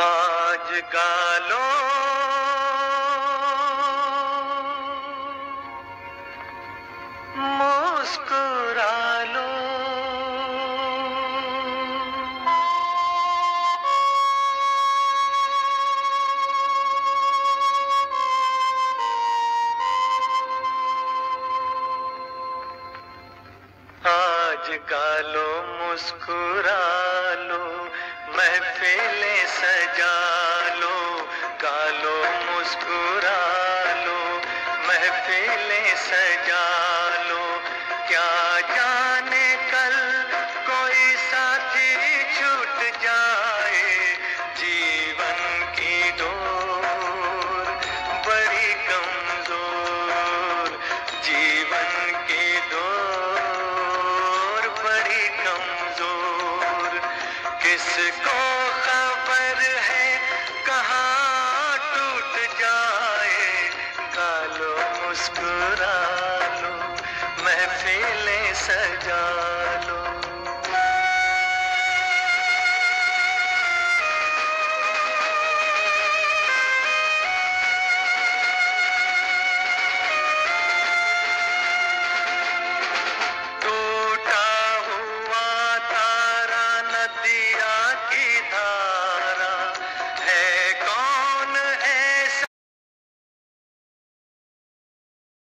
आज गालो मुस्कुरा लो आज गालो मुस्कुरा। महफिलें सजा लो गालो मुस्कुरा लो। महफिलें सजा लो क्या किसको खबर है कहाँ टूट जाए गालो मुस्कुरा